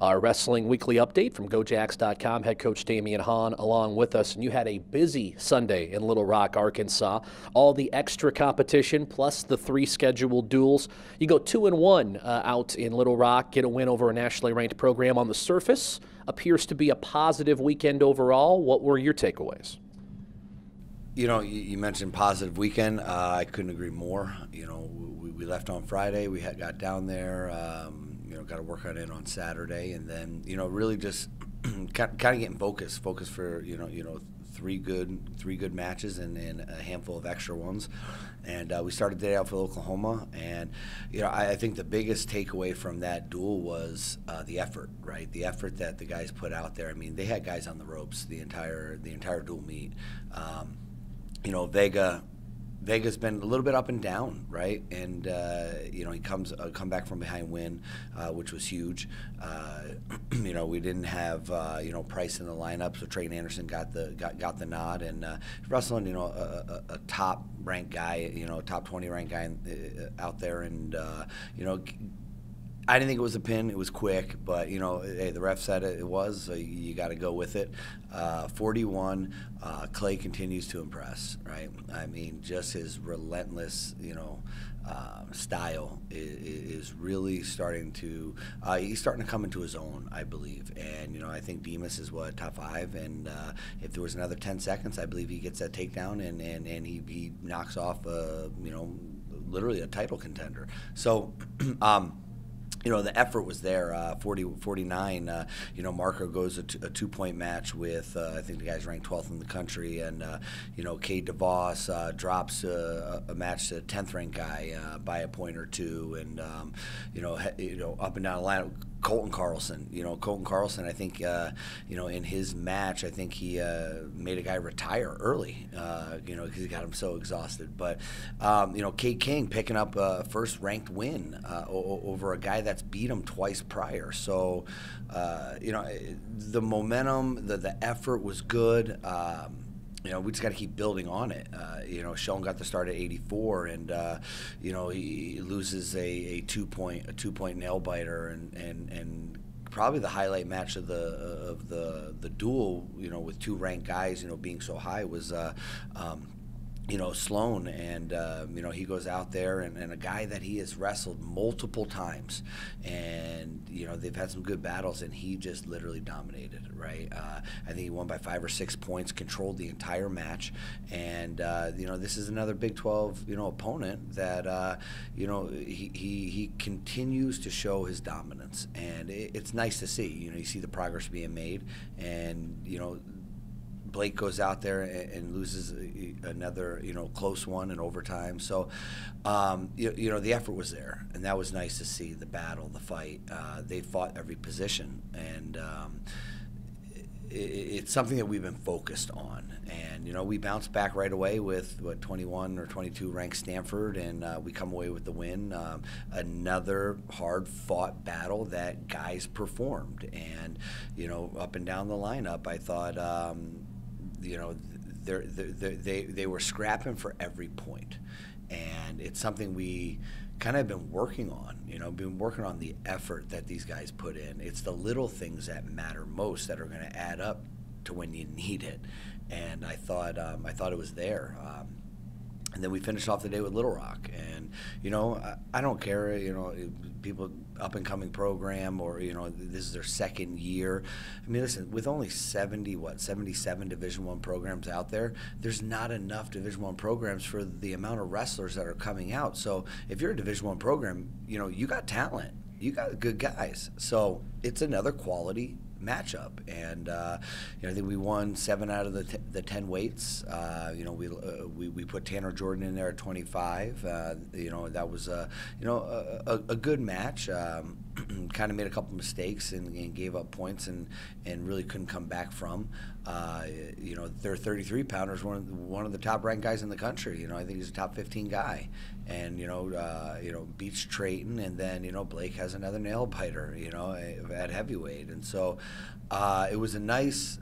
Our wrestling weekly update from GoJacks.com. Head coach Damion Hahn along with us. And you had a busy Sunday in Little Rock, Arkansas. All the extra competition plus the three scheduled duals. You go two and one uh, out in Little Rock, get a win over a nationally ranked program on the surface. Appears to be a positive weekend overall. What were your takeaways? You know, you, mentioned positive weekend. Uh, I couldn't agree more. You know, we, we left on Friday. We had got down there. Um, know, got to work on it on Saturday, and then you know, really just kind of getting focused, focused for you know, you know, three good three good matches and, and a handful of extra ones. And uh, we started the day out for Oklahoma, and you know, I, I, think the biggest takeaway from that dual was uh, the effort, right? The effort that the guys put out there. I mean, they had guys on the ropes the entire the entire dual meet. Um, you know, Vega Vega's been a little bit up and down, right? And uh, you know he comes uh, come back from behind win, uh, which was huge. Uh, you know we didn't have uh, you know Price in the lineup, so Trey Anderson got the got, got the nod and uh, wrestling you know a, a, a, top ranked guy, you know top twenty ranked guy out there, and you know I didn't think it was a pin. It was quick, but you know, hey, the ref said it, it was. So you, got to go with it. Uh, 41. Uh, Clay continues to impress, right? I mean, just his relentless, you know, uh, style is, is, really starting to. Uh, he's starting to come into his own, I believe. And you know, I think Demas is what top five. And uh, if there was another 10 seconds, I believe he gets that takedown and and, and he, he knocks off, uh, you know, literally a title contender. So. um, you know, the effort was there. Uh, 40, 49, uh, you know, Marco goes a, t- a two point match with, uh, I think the guy's ranked 12th in the country. And, uh, you know, Cade DeVos uh, drops a, a, match to a 10th ranked guy uh, by a point or two. And, um, you know, he, you know, up and down the line. Colton Carlson. You know, Colton Carlson. I think uh, you know in his match, I think he uh, made a guy retire early. Uh, you know, because he got him so exhausted. But um, you know, Cade King picking up a first ranked win uh, over a guy that's beat him twice prior. So uh, you know, the momentum, the the effort was good. Um, you know, we just got to keep building on it. Uh, you know, Sheldon got the start at 84, and uh, you know he loses a, a two point a two point nail biter, and and and probably the highlight match of the of the the dual. You know, with two ranked guys, you know, being so high was. Uh, um, you know Sloan, and uh, you know he goes out there, and, and, a guy that he has wrestled multiple times, and you know they've had some good battles, and he just literally dominated. Right, uh, I think he won by five or six points, controlled the entire match, and uh, you know this is another Big 12 you know opponent that uh, you know he, he he continues to show his dominance, and it, it's nice to see. You know you see the progress being made, and you know Blake goes out there and, and, loses another, you know, close one in overtime. So, um, you, you, know, the effort was there, and that was nice to see the battle, the fight. Uh, they fought every position, and um, it, it's something that we've been focused on. And you know, we bounced back right away with what 21 or 22 ranked Stanford, and uh, we come away with the win. Um, another hard-fought battle that guys performed, and you know, up and down the lineup, I thought. Um, you know, they're, they're, they they were scrapping for every point, and it's something we kind of been working on. You know, been working on the effort that these guys put in. It's the little things that matter most that are going to add up to when you need it. And I thought um, I thought it was there. Um, and then we finished off the day with Little Rock, and you know I, I don't care. You know, people up and coming program, or you know this is their second year. I mean, listen, with only seventy what seventy seven Division One programs out there, there's not enough Division One programs for the amount of wrestlers that are coming out. So if you're a Division One program, you know you got talent, you got good guys. So it's another quality matchup. And uh, you know, I think we won seven out of the, t- the ten weights. Uh, you know, we, uh, we we put Tanner Jordan in there at 25. Uh, you know, that was a you know a, a, a good match. Um, kind of made a couple mistakes and, and, gave up points and and really couldn't come back from. Uh, you know, their 33 pounders one of, one of the top ranked guys in the country. You know, I think he's a top 15 guy, and you know, uh, you know, beats Trayton, and then you know Blake has another nail biter. You know, at heavyweight, and so uh, it was a nice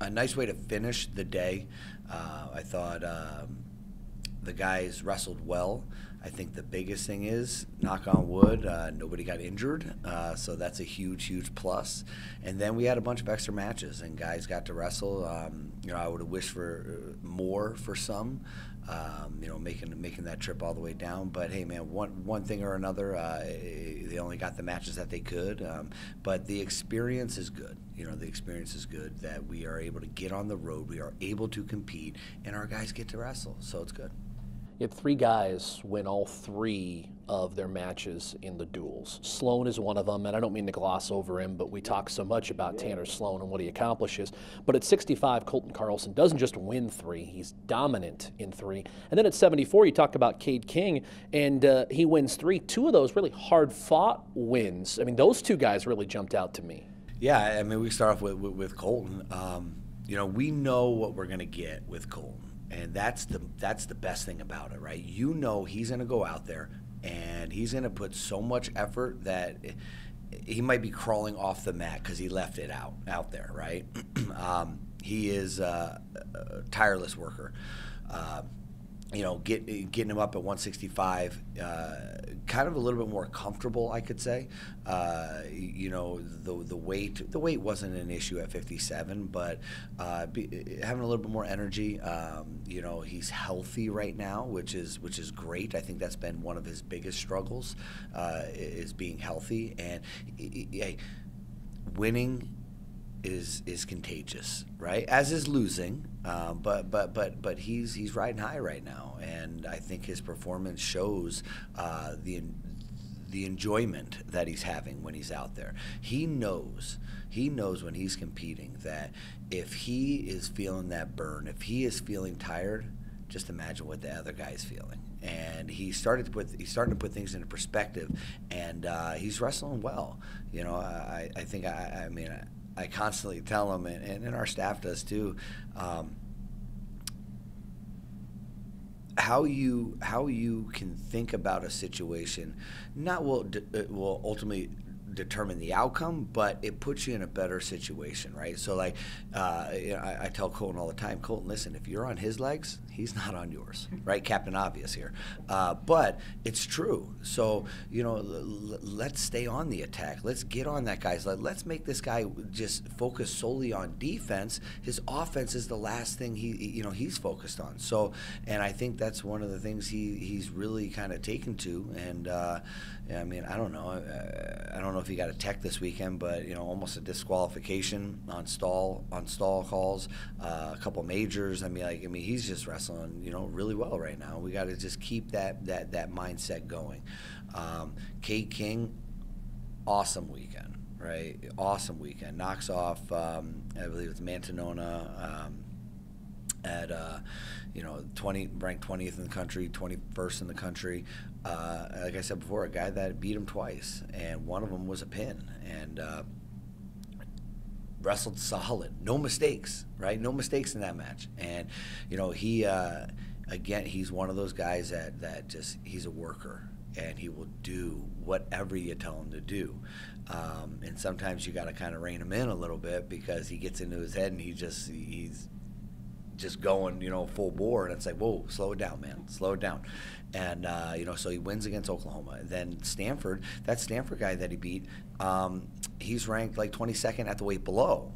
a nice way to finish the day. Uh, I thought. Um, the guys wrestled well. I think the biggest thing is, knock on wood, uh, nobody got injured, uh, so that's a huge, huge plus. And then we had a bunch of extra matches, and guys got to wrestle. Um, you know, I would have wished for uh, more for some. Um, you know, making making that trip all the way down. But hey, man, one one thing or another, uh, they only got the matches that they could. Um, but the experience is good. You know, the experience is good that we are able to get on the road, we are able to compete, and our guys get to wrestle. So it's good. Had three guys win all three of their matches in the duels. Sloan is one of them, and I don't mean to gloss over him, but we talk so much about Tanner Sloan and what he accomplishes. But at 65, Colton Carlson doesn't just win three, he's dominant in three. And then at 74, you talk about Cade King, and uh, he wins three. Two of those really hard fought wins. I mean, those two guys really jumped out to me. Yeah, I mean, we start off with, with, with Colton. Um, you know, we know what we're going to get with Colton and that's the that's the best thing about it, right? You know he's going to go out there and he's going to put so much effort that he might be crawling off the mat because he left it out out there, right? um, he is a, a tireless worker. Uh, you know, get, getting him up at 165, uh, kind of a little bit more comfortable, I could say. Uh, you know, the the weight the weight wasn't an issue at 57, but uh, be, having a little bit more energy. Um, you know, he's healthy right now, which is which is great. I think that's been one of his biggest struggles, uh, is being healthy and winning is is contagious, right? As is losing, um, but but but but he's he's riding high right now, and I think his performance shows uh, the the enjoyment that he's having when he's out there. He knows he knows when he's competing that if he is feeling that burn, if he is feeling tired, just imagine what the other guy's feeling. And he started to put he's starting to put things into perspective, and uh, he's wrestling well. You know, I, I think I, I mean. I, I constantly tell them, and, and our staff does too. Um, how you how you can think about a situation, not will will ultimately determine the outcome, but it puts you in a better situation, right? So, like, uh, you know, I, I, tell Colton all the time, Colton, listen, if you're on his legs, he's not on yours, right? Captain Obvious here. Uh, but it's true. So, you know, l- let's stay on the attack. Let's get on that guy's leg. Let's make this guy just focus solely on defense. His offense is the last thing he, you know, he's focused on. So, and I think that's one of the things he, he's really kind of taken to. And, uh, I mean, I don't know. I, I don't know if he got a tech this weekend, but you know, almost a disqualification on stall on stall calls, uh, a couple majors. I mean, like I mean, he's just wrestling, you know, really well right now. We got to just keep that that that mindset going. Um, Cade King, awesome weekend, right? Awesome weekend. Knocks off, um, I believe it's Mantanona. Um, at uh, you know 20 ranked 20th in the country 21st in the country uh, like i said before a guy that beat him twice and one of them was a pin and uh, wrestled solid. No mistakes right? No mistakes in that match. And you know he uh, again he's one of those guys that that just he's a worker and he will do whatever you tell him to do. Um, and sometimes you got to kind of rein him in a little bit because he gets into his head and he just he's just going, you know, full bore, and it's like, whoa, slow it down, man, slow it down, and uh, you know, so he wins against Oklahoma. Then Stanford, that Stanford guy that he beat, um, he's ranked like 22nd at the weight below,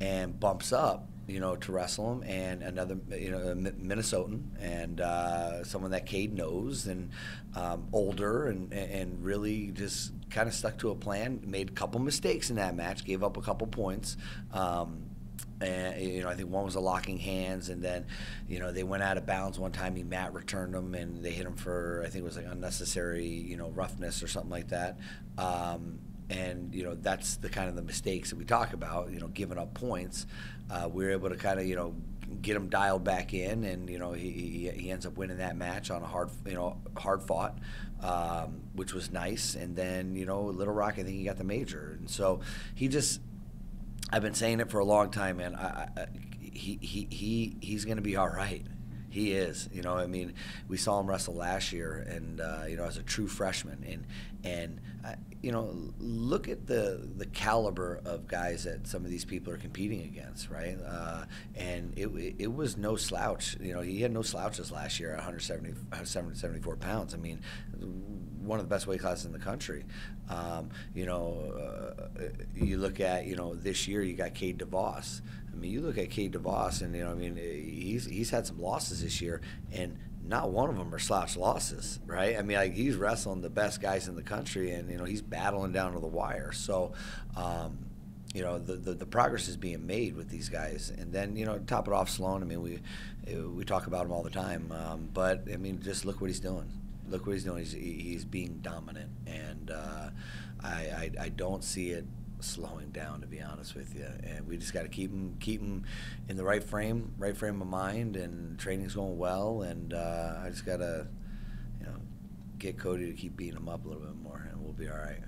and bumps up, you know, to wrestle him, and another, you know, Minnesotan, and uh, someone that Cade knows, and um, older, and and really just kind of stuck to a plan. Made a couple mistakes in that match, gave up a couple points. Um, and you know I think one was a locking hands, and then you know they went out of bounds one time. He mat returned them, and they hit him for I think it was like unnecessary you know roughness or something like that. Um, and you know that's the kind of the mistakes that we talk about. You know, giving up points. Uh, we were able to kind of you know get him dialed back in, and you know he, he, ends up winning that match on a hard you know hard fought, um, which was nice. And then you know Little Rock, I think he got the major, and so he just I've been saying it for a long time, man. I, I, he, he, he, he's going to be all right. He is. You know, I mean, we saw him wrestle last year, and uh, you know, as a true freshman, and and uh, you know, look at the the caliber of guys that some of these people are competing against, right? Uh, and it it was no slouch. You know, he had no slouches last year at 170, 174 pounds. I mean, one of the best weight classes in the country. Um, you know, uh, you look at you know this year you got Cade DeVos. I mean, you look at Cade DeVos, and you know, I mean, he's he's had some losses this year, and not one of them are slouch losses, right? I mean, like he's wrestling the best guys in the country, and you know, he's battling down to the wire. So. Um, you know the, the, the progress is being made with these guys, and then you know top it off, Sloan. I mean we we talk about him all the time, um, but I mean just look what he's doing look what he's doing. He's, he's being dominant, and uh, I, I, I don't see it slowing down to be honest with you and we just got to keep him keep him in the right frame right frame of mind and training's going well and uh, I just got to you know get Cody to keep beating him up a little bit more and we'll be all right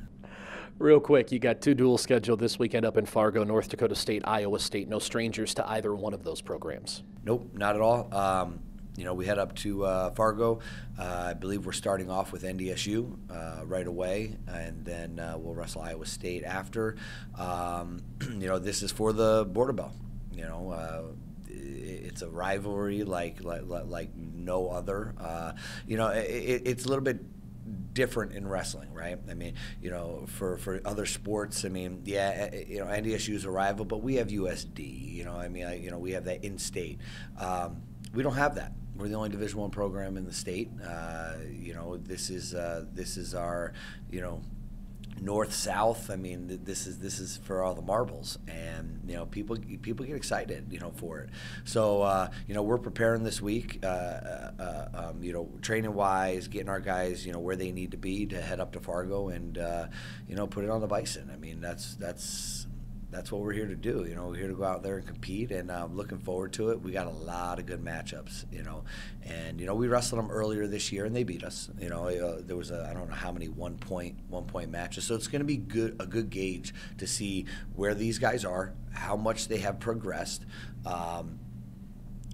Real quick, you got two duals scheduled this weekend up in Fargo, North Dakota State, Iowa State. No strangers to either one of those programs. Nope, not at all. Um, you know, we head up to uh, Fargo. Uh, I believe we're starting off with NDSU uh, right away, and then uh, we'll wrestle Iowa State after. Um, you know, this is for the Border Bell. You know, uh, it's a rivalry like like, like no other. Uh, you know, it, it's a little bit different in wrestling, right? I mean, you know, for, for other sports, I mean, yeah, you know, NDSU is a rival, but we have USD. You know, I mean, I, you know, we have that in-state. Um, we don't have that. We're the only Division One program in the state. Uh, you know, this is uh, this is our you know north south. I mean, this is this is for all the marbles, and you know, people people get excited, you know, for it. So uh, you know, we're preparing this week, uh, uh, uh um, you know, training wise, getting our guys, you know, where they need to be to head up to Fargo and you know, put it on the bison. I mean, that's that's that's what we're here to do. You know, we're here to go out there and compete, and I'm um, looking forward to it. We got a lot of good matchups, you know, and you know we wrestled them earlier this year and they beat us. You know, uh, there was a I don't know how many one point one point matches, so it's going to be good a good gauge to see where these guys are, how much they have progressed. Um,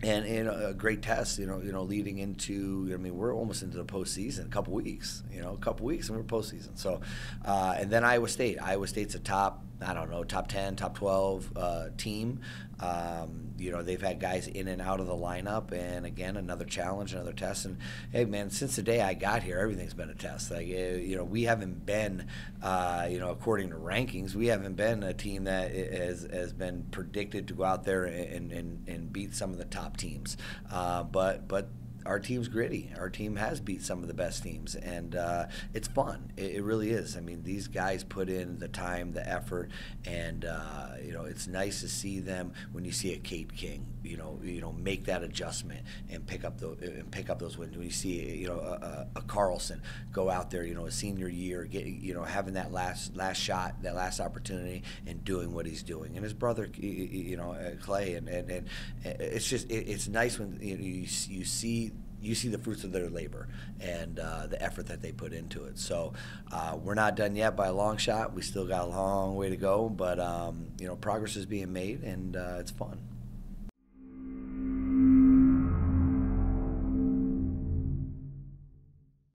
and, in a great test, you know, you know, leading into, I mean, we're almost into the postseason, a couple weeks, you know, a couple weeks, and we're postseason. So, uh, and then Iowa State. Iowa State's a top, I don't know, top ten, top twelve uh, team. Um, you know, they've had guys in and out of the lineup, and again, another challenge, another test. And hey, man, since the day I got here, everything's been a test. Like, eh, you know, we haven't been, uh, you know, according to rankings, we haven't been a team that has has been predicted to go out there and and, and beat some of the top teams. Uh, but but our team's gritty. Our team has beat some of the best teams, and uh, it's fun. It, it, really is. I mean, these guys put in the time, the effort, and uh, you know, it's nice to see them when you see a Cade King, you know, you know, make that adjustment and pick up the and pick up those wins. When you see, you know, a, a Carlson go out there, you know, a senior year, get, you know, having that last last shot, that last opportunity, and doing what he's doing, and his brother, you know, uh, Clay, and and, and it's just it, it's nice when you, you you see you see the fruits of their labor and uh, the effort that they put into it. So uh, we're not done yet by a long shot. We still got a long way to go, but um, you know progress is being made and uh, it's fun.